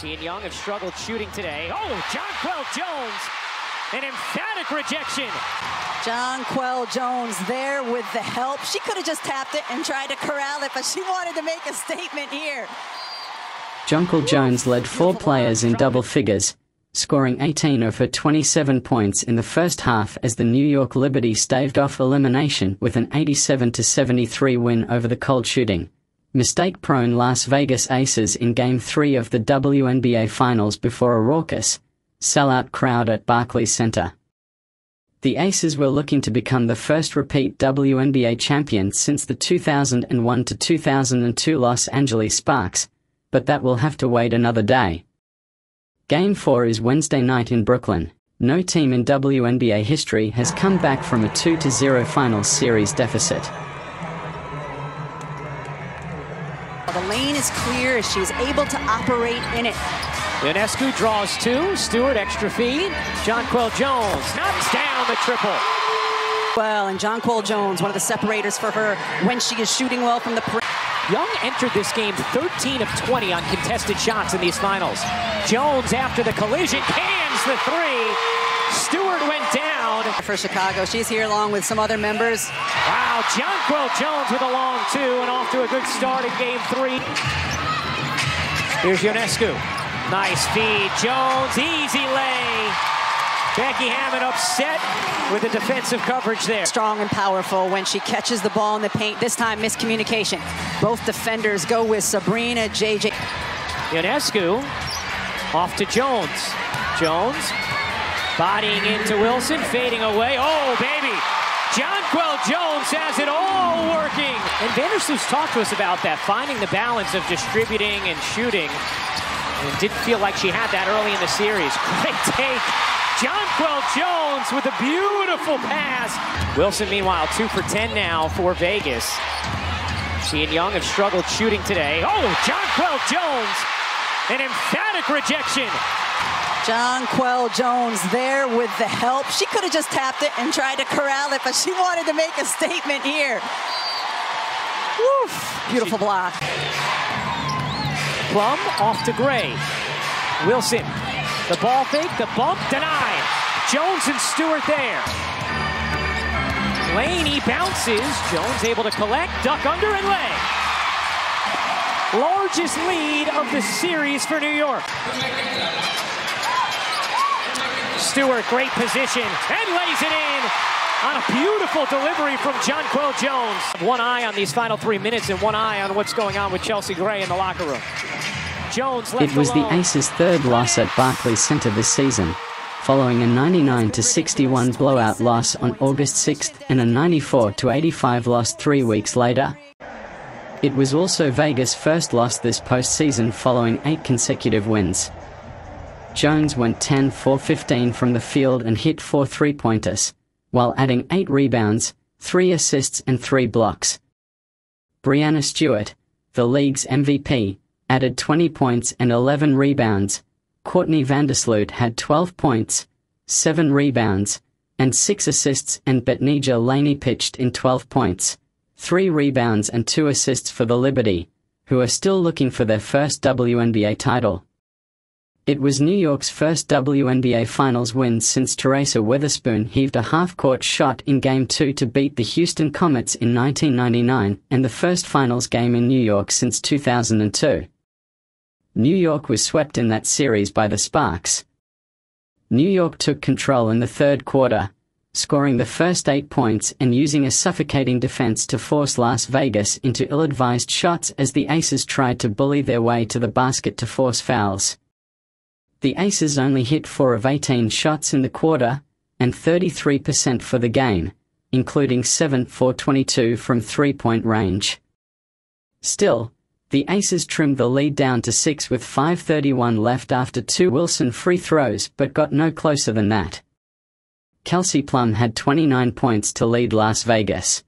Seeing Young have struggled shooting today. Oh, Jonquel Jones, an emphatic rejection. Jonquel Jones there with the help. She could have just tapped it and tried to corral it, but she wanted to make a statement here. Jonquel Jones led four players in double figures, scoring 18 of her 27 points in the first half as the New York Liberty staved off elimination with an 87-73 win over the cold shooting. Mistake-prone Las Vegas Aces in Game 3 of the WNBA Finals before a raucous, sellout crowd at Barclays Center. The Aces were looking to become the first repeat WNBA champion since the 2001-2002 Los Angeles Sparks, but that will have to wait another day. Game 4 is Wednesday night in Brooklyn. No team in WNBA history has come back from a 2-0 finals series deficit. The lane is clear as she's able to operate in it. Ionescu draws two. Stewart extra feed. Jonquel Jones knocks down the triple. Well, and Jonquel Jones, one of the separators for her when she is shooting well from the perimeter. Young entered this game 13 of 20 on contested shots in these finals. Jones, after the collision, cans the three. Stewart went down. For Chicago, she's here along with some other members. Wow, Jonquel Jones with a long two and off to a good start in game three. Here's Ionescu. Nice feed. Jones, easy lay. Becky Hammon upset with the defensive coverage there. Strong and powerful when she catches the ball in the paint. This time, miscommunication. Both defenders go with Sabrina JJ. Ionescu off to Jones. Jones bodying into Wilson, fading away. Oh, baby. Jonquel Jones has it all working. And Vandersloot's talked to us about that, finding the balance of distributing and shooting. And didn't feel like she had that early in the series. Great take. Jonquel Jones with a beautiful pass. Wilson, meanwhile, two for 10 now for Vegas. She and Young have struggled shooting today. Oh, Jonquel Jones, an emphatic rejection. Jonquel Jones there with the help. She could have just tapped it and tried to corral it, but she wanted to make a statement here. Woof, beautiful block. Plum off to Gray. Wilson, the ball fake, the bump, denied. Jones and Stewart there. Laney bounces. Jones able to collect, duck under, and lay. Largest lead of the series for New York. Stewart, great position, and lays it in on a beautiful delivery from Jonquel Jones. One eye on these final three minutes and one eye on what's going on with Chelsea Gray in the locker room. Jones It was alone. the Aces' third loss at Barclays Center this season, following a 99-61 blowout loss on August 6th and a 94-85 loss three weeks later. It was also Vegas' first loss this postseason following eight consecutive wins. Jones went 10 for 15 from the field and hit four three-pointers, while adding eight rebounds, three assists and three blocks. Breanna Stewart, the league's MVP, added 20 points and 11 rebounds. Courtney Vandersloot had 12 points, 7 rebounds, and 6 assists and Betnijah Laney pitched in 12 points, 3 rebounds and 2 assists for the Liberty, who are still looking for their first WNBA title. It was New York's first WNBA Finals win since Teresa Weatherspoon heaved a half-court shot in Game 2 to beat the Houston Comets in 1999 and the first Finals game in New York since 2002. New York was swept in that series by the Sparks. New York took control in the third quarter, scoring the first eight points and using a suffocating defense to force Las Vegas into ill-advised shots as the Aces tried to bully their way to the basket to force fouls. The Aces only hit 4 of 18 shots in the quarter, and 33% for the game, including 7 for 22 from three-point range. Still, the Aces trimmed the lead down to 6 with 5.31 left after two Wilson free throws but got no closer than that. Kelsey Plum had 29 points to lead Las Vegas.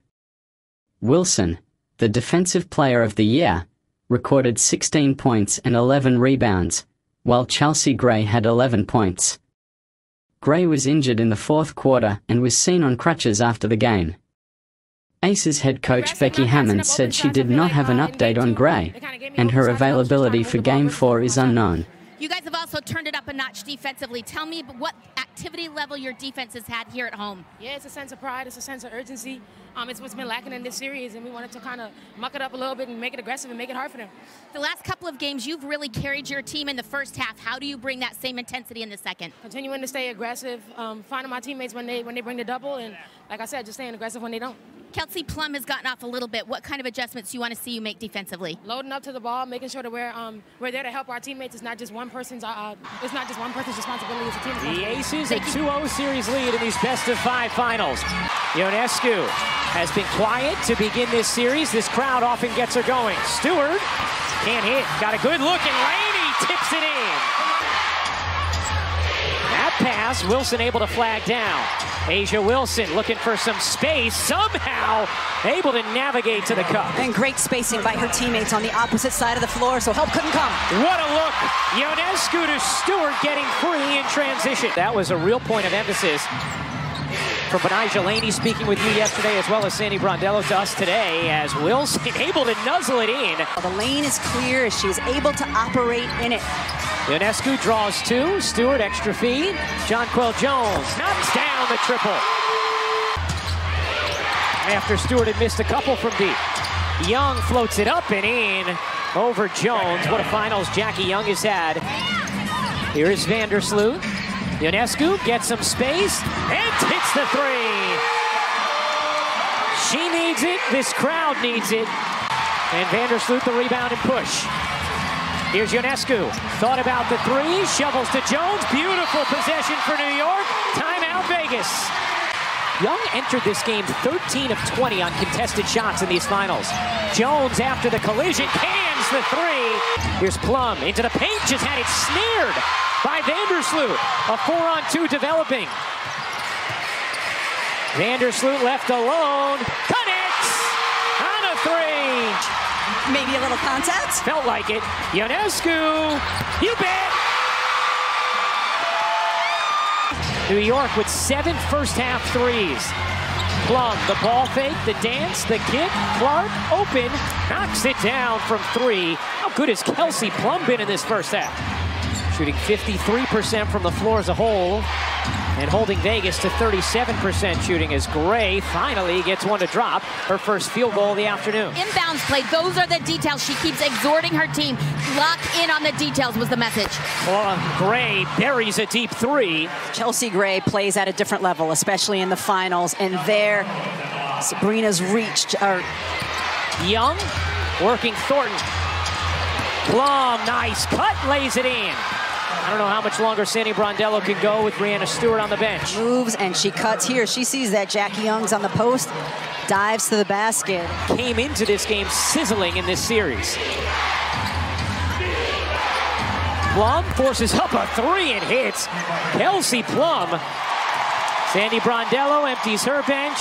Wilson, the Defensive Player of the Year, recorded 16 points and 11 rebounds, while Chelsea Gray had 11 points. Gray was injured in the fourth quarter and was seen on crutches after the game. Aces head coach Becky Hammon said she did not have an update on Gray, and her availability for Game 4 is unknown. You guys have also turned it up a notch defensively. Tell me what activity level your defense has had here at home. Yeah, it's a sense of pride. It's a sense of urgency. Um, it's what's been lacking in this series, and we wanted to kind of muck it up a little bit and make it aggressive and make it hard for them. The last couple of games, you've really carried your team in the first half. How do you bring that same intensity in the second? Continuing to stay aggressive, um, finding my teammates when they when they bring the double, and like I said, just staying aggressive when they don't. Kelsey Plum has gotten off a little bit. What kind of adjustments do you want to see you make defensively? Loading up to the ball, making sure that we're um, we're there to help our teammates. It's not just one person's uh, uh it's not just one person's responsibility. It's a team. The Aces a 2-0 series lead in these best of five finals. Ionescu has been quiet to begin this series. This crowd often gets her going. Stewart can't hit. Got a good look and Rainey tips it in. Pass, Wilson able to flag down. A'ja Wilson looking for some space, somehow able to navigate to the cup. And great spacing by her teammates on the opposite side of the floor, so help couldn't come. What a look. Ionescu to Stewart getting free in transition. That was a real point of emphasis for Betnijah Laney speaking with you yesterday as well as Sandy Brondello to us today as Wilson able to nuzzle it in. The lane is clear as she's able to operate in it. Ionescu draws two. Stewart extra feed. Jonquel Jones knocks down the triple. After Stewart had missed a couple from deep. Young floats it up and in over Jones. What a finals Jackie Young has had. Here is Vandersloot. Ionescu gets some space and hits the three. She needs it. This crowd needs it. And Vandersloot the rebound and push. Here's Ionescu. Thought about the three. Shovels to Jones. Beautiful possession for New York. Timeout Vegas. Young entered this game 13 of 20 on contested shots in these finals. Jones, after the collision, cans the three. Here's Plum into the paint, just had it snared by Vandersloot. A four-on-two developing. Vandersloot left alone. Maybe a little contact? Felt like it. Ionescu, you bet. New York with seven first half threes. Plum, the ball fake, the dance, the kick. Clark, open, knocks it down from three. How good has Kelsey Plum been in this first half? Shooting 53% from the floor as a whole and holding Vegas to 37% shooting as Gray finally gets one to drop her first field goal of the afternoon. Inbounds play, those are the details. She keeps exhorting her team. Lock in on the details was the message. Well, uh, Gray buries a deep three. Chelsea Gray plays at a different level, especially in the finals, and there Sabrina's reached. Or... Young working Thornton. Plum, nice cut, lays it in. I don't know how much longer Sandy Brondello can go with Breanna Stewart on the bench. Moves and she cuts here. She sees that Jackie Young's on the post, dives to the basket. Came into this game sizzling in this series. Plum forces up a three and hits. Kelsey Plum. Sandy Brondello empties her bench.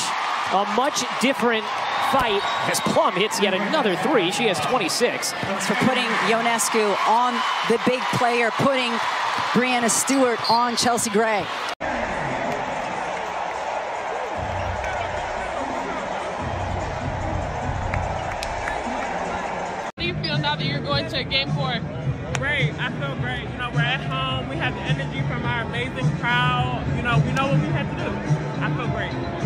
A much different fight as Plum hits yet another three. She has 26. Thanks for putting Ionescu on the big player, putting Breanna Stewart on Chelsea Gray. How do you feel now that you're going to game four? Great. I feel great. You know, we're at home. We have the energy from our amazing crowd. You know, we know what we have to do. I feel great.